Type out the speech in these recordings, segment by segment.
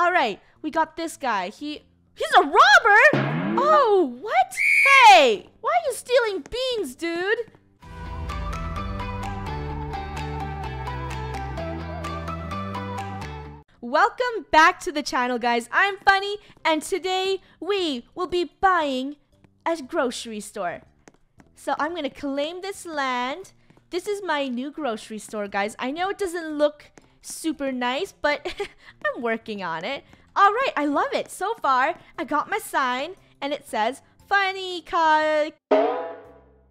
All right, we got this guy. He he's a robber. Oh, what? Hey, why are you stealing beans, dude? Welcome back to the channel, guys. I'm Funneh, and today we will be buying a grocery store. So I'm gonna claim this land. This is my new grocery store, guys. I know it doesn't look super nice, but I'm working on it. All right, I love it. So far, I got my sign, and it says Funny Ca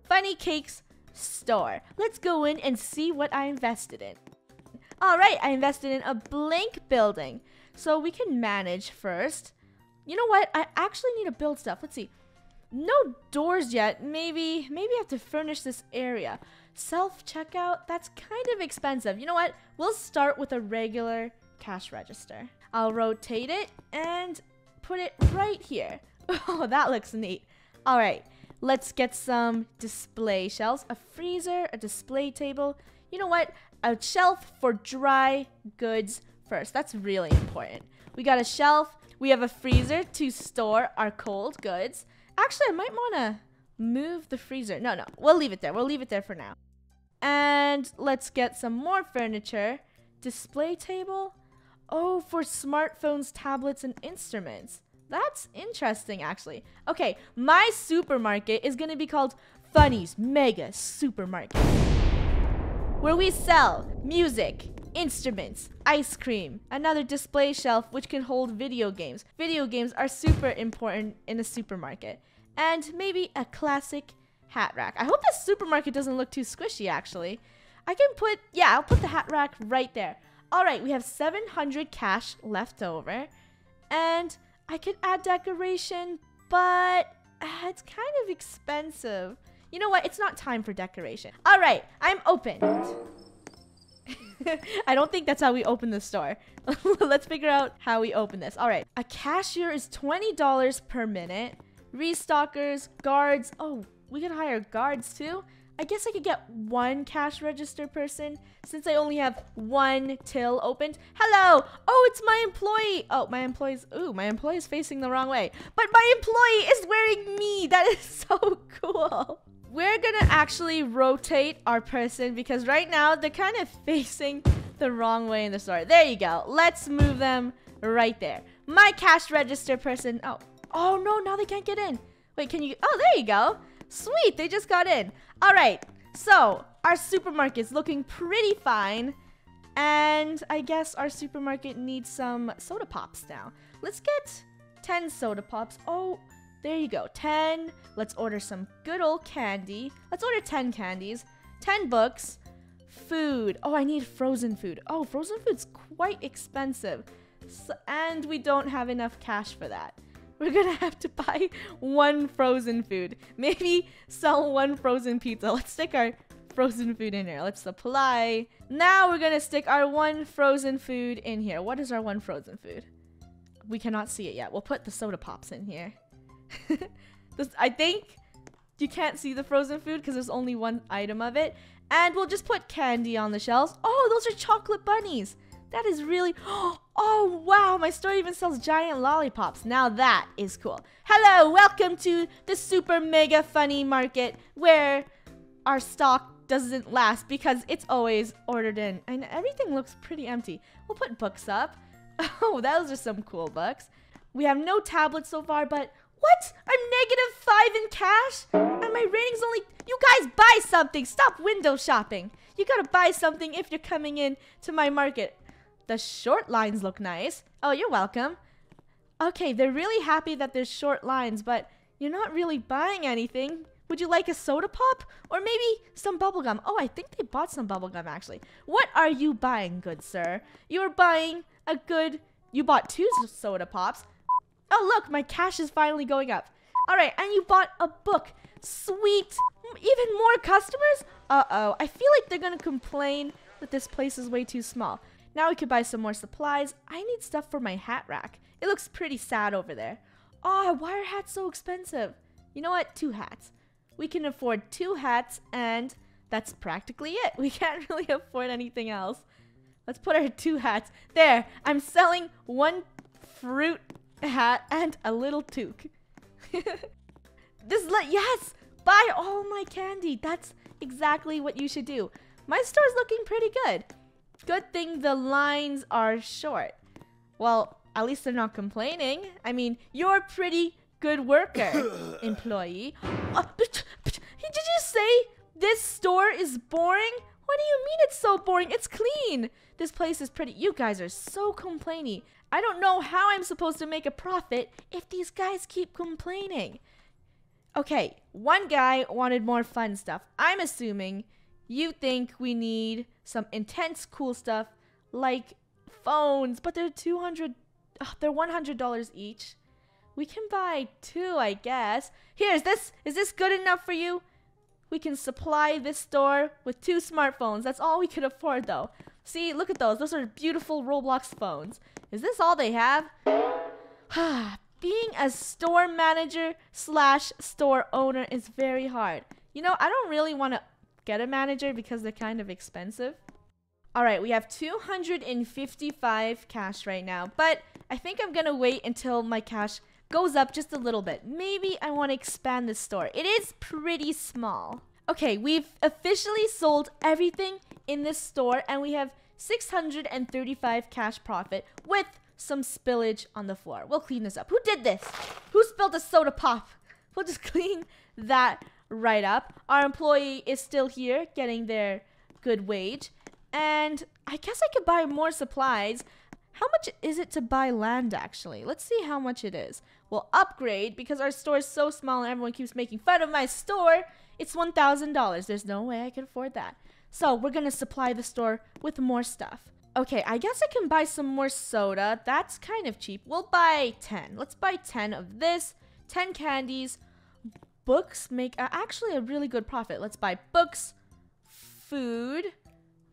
Funny Cakes Store. Let's go in and see what I invested in. All right, I invested in a blank building. So we can manage first. You know what? I actually need to build stuff. Let's see. No doors yet. Maybe, maybe I have to furnish this area. Self-checkout, that's kind of expensive. You know what? We'll start with a regular cash register. I'll rotate it and put it right here. Oh, that looks neat. All right, let's get some display shelves. A freezer, a display table. You know what? a shelf for dry goods first. That's really important. We got a shelf. We have a freezer to store our cold goods. Actually, I might want to move the freezer. No, no. We'll leave it there. We'll leave it there for now. And let's get some more furniture. Display table. Oh, for smartphones, tablets, and instruments. That's interesting, actually. Okay, my supermarket is going to be called Funneh's Mega Supermarket where we sell music, instruments, ice cream, another display shelf which can hold video games. Video games are super important in a supermarket. And maybe a classic hat rack. I hope this supermarket doesn't look too squishy actually. I can put, yeah, I'll put the hat rack right there. All right, we have 700 cash left over. And I could add decoration, but uh, it's kind of expensive. You know what? It's not time for decoration. All right, I'm open. I don't think that's how we open the store. Let's figure out how we open this. All right, a cashier is $20 per minute. Restockers, guards. Oh, we can hire guards too? I guess I could get one cash register person since I only have one till opened. Hello! Oh, it's my employee! Oh, my employee's... Ooh, my employee's facing the wrong way. But my employee is wearing me! That is so cool! we're gonna actually rotate our person because right now they're kind of facing the wrong way in the store. There you go. Let's move them right there. My cash register person. Oh, oh no, now they can't get in. Wait, can you? Oh, there you go. Sweet, they just got in. All right, so our supermarket's looking pretty fine. And I guess our supermarket needs some soda pops now. Let's get 10 soda pops. Oh, there you go. 10. Let's order some good old candy. Let's order 10 candies. 10 books. Food. Oh, I need frozen food. Oh, frozen food's quite expensive. So, and we don't have enough cash for that. We're gonna have to buy one frozen food. Maybe sell one frozen pizza. Let's stick our frozen food in here. Let's supply. Now we're gonna stick our one frozen food in here. What is our one frozen food? We cannot see it yet. We'll put the soda pops in here. this, I think you can't see the frozen food because there's only one item of it. And we'll just put candy on the shelves. Oh, those are chocolate bunnies. That is really... Oh, wow. My store even sells giant lollipops. Now that is cool. Hello, welcome to the super mega funny market where our stock doesn't last because it's always ordered in. And everything looks pretty empty. We'll put books up. Oh, those are some cool books. We have no tablets so far, but what? I'm negative five in cash? And my rating's only... You guys buy something! Stop window shopping! You gotta buy something if you're coming in to my market. The short lines look nice. Oh, you're welcome. Okay, they're really happy that there's short lines, but you're not really buying anything. Would you like a soda pop? Or maybe some bubblegum? Oh, I think they bought some bubblegum, actually. What are you buying, good sir? You're buying a good... You bought two soda pops. Oh, look, my cash is finally going up. All right, and you bought a book. Sweet. Even more customers? Uh-oh. I feel like they're going to complain that this place is way too small. Now we could buy some more supplies. I need stuff for my hat rack. It looks pretty sad over there. Oh, why are hats so expensive? You know what? Two hats. We can afford two hats, and that's practically it. We can't really afford anything else. Let's put our two hats. There, I'm selling one fruit hat, and a little toque. this yes, buy all my candy. That's exactly what you should do. My store's looking pretty good. Good thing the lines are short. Well, at least they're not complaining. I mean, you're a pretty good worker, employee. Uh, but, but, did you say this store is boring? What do you mean it's so boring? It's clean. This place is pretty. You guys are so complainy. I don't know how I'm supposed to make a profit if these guys keep complaining. Okay, one guy wanted more fun stuff. I'm assuming you think we need some intense cool stuff like phones, but they're 200 ugh, they're $100 each. We can buy two, I guess. Here, is this is this good enough for you? We can supply this store with two smartphones. That's all we could afford though. See, look at those. Those are beautiful Roblox phones. Is this all they have? Being a store manager slash store owner is very hard. You know, I don't really want to get a manager because they're kind of expensive. All right, we have 255 cash right now, but I think I'm gonna wait until my cash goes up just a little bit. Maybe I want to expand the store. It is pretty small. Okay, we've officially sold everything in this store and we have 635 cash profit with some spillage on the floor. We'll clean this up. Who did this? Who spilled a soda pop? We'll just clean that right up. Our employee is still here getting their good wage. And I guess I could buy more supplies. How much is it to buy land actually? Let's see how much it is. We'll upgrade because our store is so small and everyone keeps making fun of my store. It's $1,000. There's no way I can afford that. So we're going to supply the store with more stuff. Okay, I guess I can buy some more soda. That's kind of cheap. We'll buy 10. Let's buy 10 of this, 10 candies. Books make actually a really good profit. Let's buy books, food.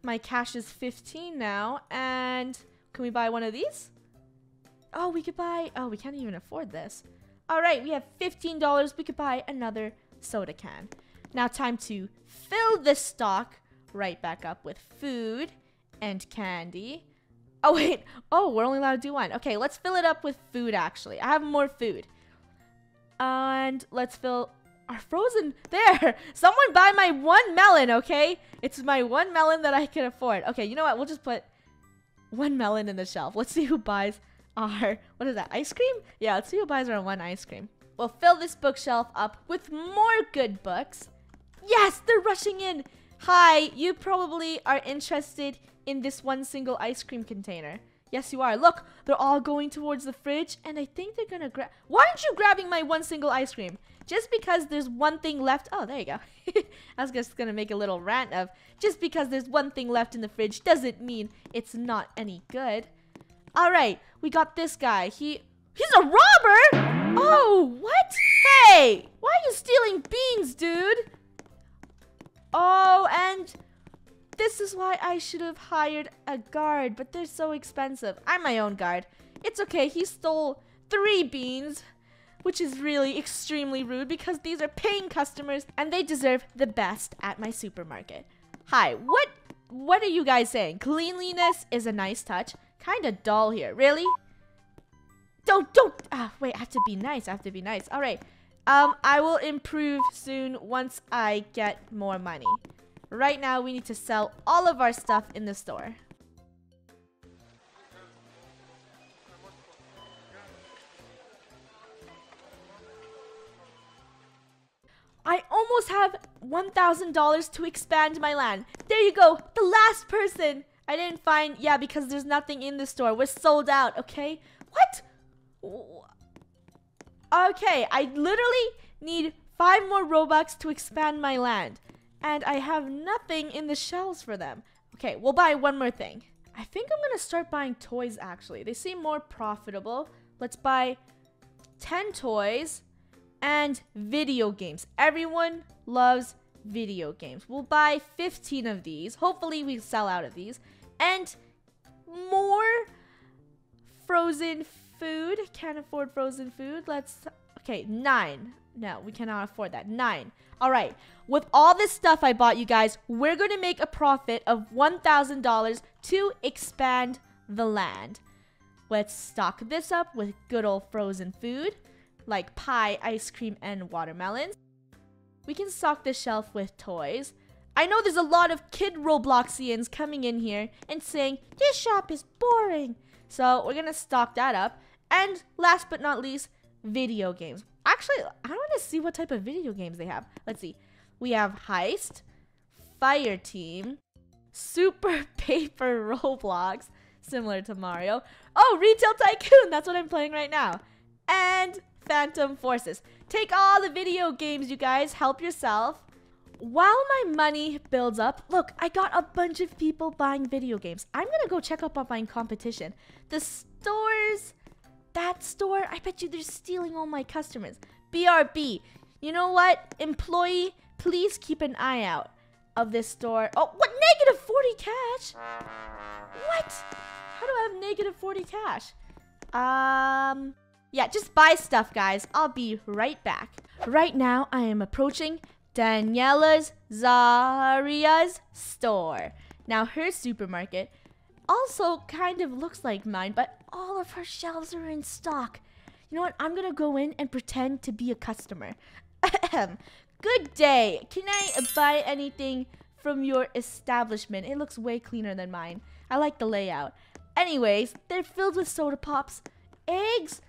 My cash is 15 now. And can we buy one of these? Oh, we could buy... Oh, we can't even afford this. All right, we have $15. We could buy another soda can. Now time to fill this stock right back up with food and candy. Oh, wait. Oh, we're only allowed to do one. Okay, let's fill it up with food, actually. I have more food. And let's fill our frozen... There! Someone buy my one melon, okay? It's my one melon that I can afford. Okay, you know what? We'll just put one melon in the shelf. Let's see who buys our... What is that? Ice cream? Yeah, let's see who buys our one ice cream. We'll fill this bookshelf up with more good books. Yes, they're rushing in. Hi, you probably are interested in this one single ice cream container. Yes, you are. Look, they're all going towards the fridge, and I think they're gonna grab. Why aren't you grabbing my one single ice cream? Just because there's one thing left. Oh, there you go. I was just gonna make a little rant of just because there's one thing left in the fridge doesn't mean it's not any good. All right, we got this guy. He he's a robber. Oh, what? Hey, why are you stealing beans, dude? Oh, and this is why I should have hired a guard, but they're so expensive. I'm my own guard. It's okay, he stole three beans, which is really extremely rude because these are paying customers and they deserve the best at my supermarket. Hi, what what are you guys saying? Cleanliness is a nice touch. Kinda dull here. Really? Don't, don't, ah, wait, I have to be nice. I have to be nice. All right. Um, I will improve soon once I get more money. Right now, we need to sell all of our stuff in the store. Almost have $1,000 to expand my land. There you go. The last person. I didn't find... Yeah, because there's nothing in the store. We're sold out, okay? What? Okay, I literally need five more Robux to expand my land and I have nothing in the shelves for them. Okay, we'll buy one more thing. I think I'm gonna start buying toys actually. They seem more profitable. Let's buy 10 toys and video games. Everyone loves video games. We'll buy 15 of these. Hopefully we sell out of these. And more frozen food. Can't afford frozen food. Let's, okay, nine. No, we cannot afford that. Nine. All right. With all this stuff I bought you guys, we're going to make a profit of $1,000 to expand the land. Let's stock this up with good old frozen food, like pie, ice cream, and watermelons. We can stock the shelf with toys. I know there's a lot of kid Robloxians coming in here and saying, this shop is boring. So we're gonna stock that up. And last but not least, video games. Actually, I want to see what type of video games they have. Let's see. We have Heist, Fire Team, Super Paper Roblox, similar to Mario. Oh, Retail Tycoon, that's what I'm playing right now. And Phantom Forces. Take all the video games, you guys. Help yourself. While my money builds up, look, I got a bunch of people buying video games. I'm gonna go check up on my competition. The stores, that store, I bet you they're stealing all my customers. BRB, you know what? Employee, please keep an eye out of this store. Oh, what? Negative 40 cash? What? How do I have negative 40 cash? Um, yeah, just buy stuff, guys. I'll be right back. Right now, I am approaching Daniela's Zaria's store. Now, her supermarket also kind of looks like mine, but all of her shelves are in stock. You know what? I'm gonna go in and pretend to be a customer. Good day. Can I buy anything from your establishment? It looks way cleaner than mine. I like the layout. Anyways, they're filled with soda pops, eggs,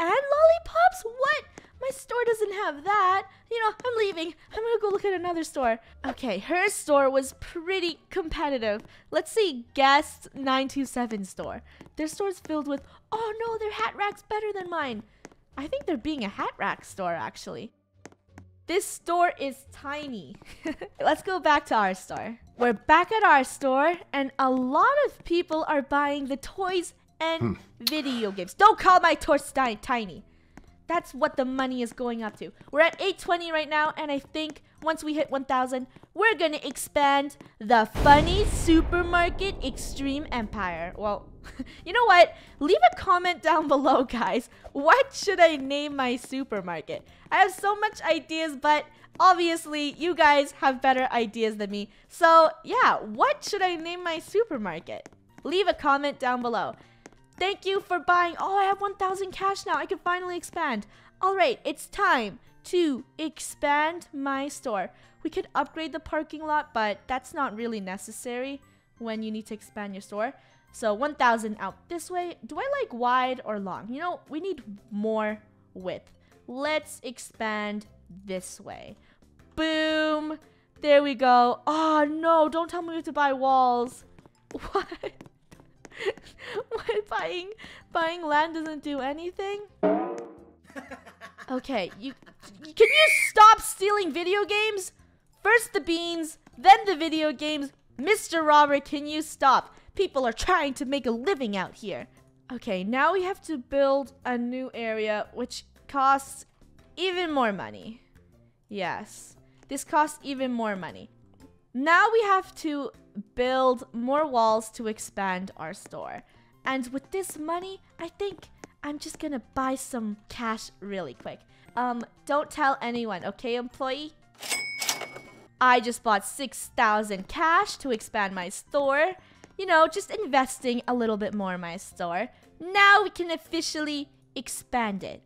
and lollipops? What? My store doesn't have that. You know, I'm leaving. I'm gonna go look at another store. Okay, her store was pretty competitive. Let's see Guest 927 store. Their store's filled with, oh no, their hat rack's better than mine. I think they're being a hat rack store, actually. This store is tiny. Let's go back to our store. We're back at our store, and a lot of people are buying the toys and hmm. video games. Don't call my toys tiny. That's what the money is going up to. We're at 820 right now, and I think once we hit 1,000, we're gonna expand the Funneh Supermarket Extreme Empire. Well, you know what? Leave a comment down below, guys. What should I name my supermarket? I have so much ideas, but obviously you guys have better ideas than me. So yeah, what should I name my supermarket? Leave a comment down below. Thank you for buying. Oh, I have 1,000 cash now. I can finally expand. All right, it's time to expand my store. We could upgrade the parking lot, but that's not really necessary when you need to expand your store. So 1,000 out this way. Do I like wide or long? You know, we need more width. Let's expand this way. Boom. There we go. Oh, no. Don't tell me we have to buy walls. What? What buying buying land doesn't do anything? Okay, you can you stop stealing video games? First the beans, then the video games. Mr. Robert, can you stop? People are trying to make a living out here. Okay, now we have to build a new area which costs even more money. Yes, this costs even more money. Now we have to build more walls to expand our store. And with this money, I think I'm just gonna buy some cash really quick. Um, don't tell anyone, okay, employee? I just bought 6,000 cash to expand my store. You know, just investing a little bit more in my store. Now we can officially expand it.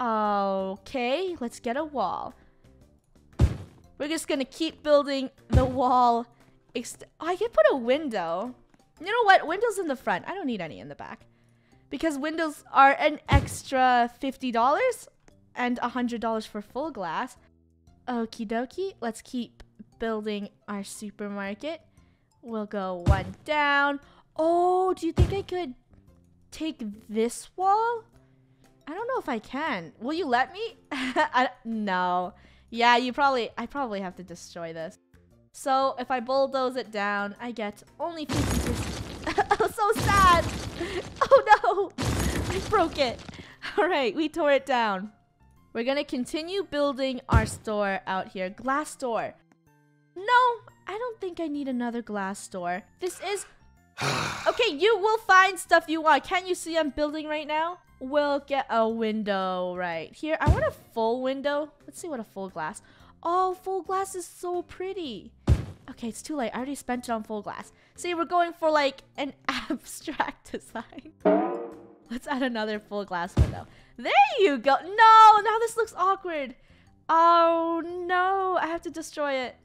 Okay, let's get a wall. We're just gonna keep building the wall Ext oh, I can put a window. You know what? Windows in the front. I don't need any in the back. Because windows are an extra $50 and $100 for full glass. Okie dokie. Let's keep building our supermarket. We'll go one down. Oh, do you think I could take this wall? I don't know if I can. Will you let me? I, no. Yeah, you probably, I probably have to destroy this. So if I bulldoze it down, I get only 50%. oh, so sad. Oh no, I broke it. All right, we tore it down. We're gonna continue building our store out here. Glass door. No, I don't think I need another glass door. This is... okay, you will find stuff you want. Can't you see I'm building right now? We'll get a window right here. I want a full window. Let's see what a full glass. Oh, full glass is so pretty. Okay, it's too late. I already spent it on full glass. See, we're going for like an abstract design. Let's add another full glass window. There you go. No, now this looks awkward. Oh no, I have to destroy it.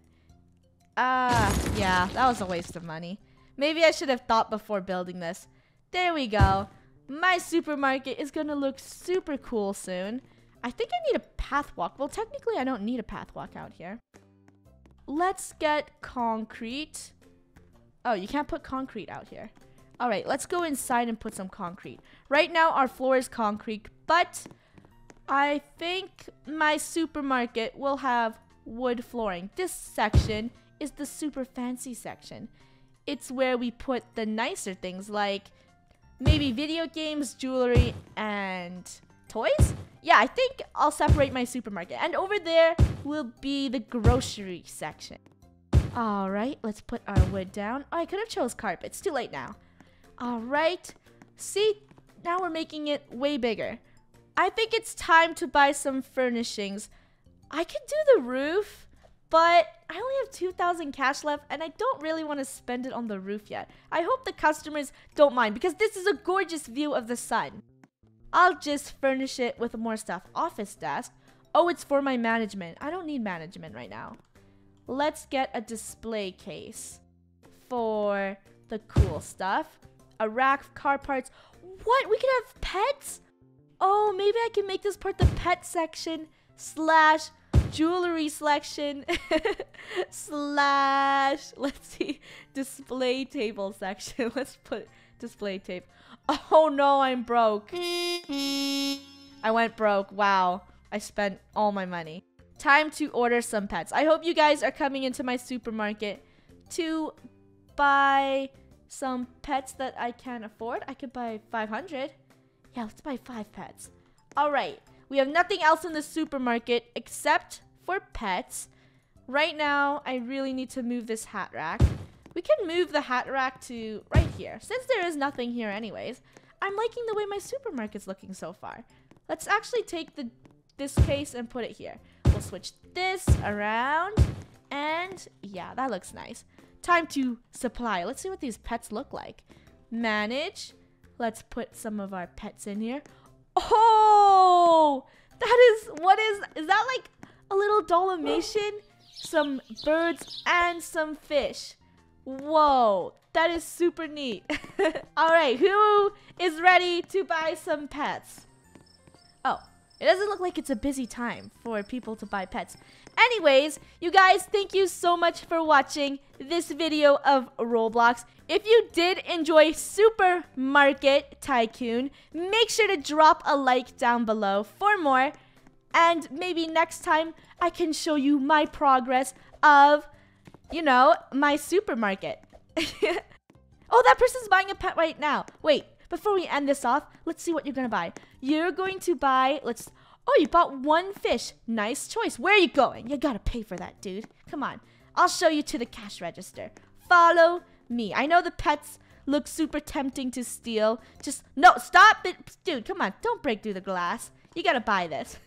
Ah, uh, yeah, that was a waste of money. Maybe I should have thought before building this. There we go. My supermarket is gonna look super cool soon. I think I need a path walk. Well, technically I don't need a path walk out here. Let's get concrete. Oh, you can't put concrete out here. All right, let's go inside and put some concrete. Right now our floor is concrete, but I think my supermarket will have wood flooring. This section is the super fancy section. It's where we put the nicer things like maybe video games, jewelry, and toys? Yeah, I think I'll separate my supermarket. And over there will be the grocery section. Alright, let's put our wood down. Oh, I could have chose carpet. It's too late now. Alright. See, now we're making it way bigger. I think it's time to buy some furnishings. I could do the roof, but I only have 2,000 cash left and I don't really want to spend it on the roof yet. I hope the customers don't mind because this is a gorgeous view of the sun. I'll just furnish it with more stuff. Office desk. Oh, it's for my management. I don't need management right now. Let's get a display case for the cool stuff. A rack, of car parts. What? We can have pets? Oh, maybe I can make this part the pet section slash jewelry selection slash let's see display table section. Let's put display tape. Oh no i'm broke. I went broke. Wow. I spent all my money. Time to order some pets. I hope you guys are coming into my supermarket to buy some pets that i can afford. I could buy 500 yeah, let's buy five pets. All right. We have nothing else in the supermarket except for pets. Right now, I really need to move this hat rack. We can move the hat rack to right here. Since there is nothing here anyways, I'm liking the way my supermarket's looking so far. Let's actually take the this case and put it here. We'll switch this around. And yeah, that looks nice. Time to supply. Let's see what these pets look like. Manage. Let's put some of our pets in here. Oh, that is, what is, is that like a little Dalmatian? Some birds and some fish. Whoa, that is super neat. All right, who is ready to buy some pets? Oh, it doesn't look like it's a busy time for people to buy pets. Anyways, you guys, thank you so much for watching this video of Roblox. If you did enjoy Supermarket Tycoon, make sure to drop a like down below for more. And maybe next time I can show you my progress of, you know, my supermarket. oh, that person's buying a pet right now. Wait, before we end this off, let's see what you're gonna buy. You're going to buy, let's, oh, you bought one fish. Nice choice. Where are you going? You gotta pay for that, dude. Come on. I'll show you to the cash register. Follow me. I know the pets look super tempting to steal. Just, no, stop it. Dude, come on. Don't break through the glass. You gotta buy this.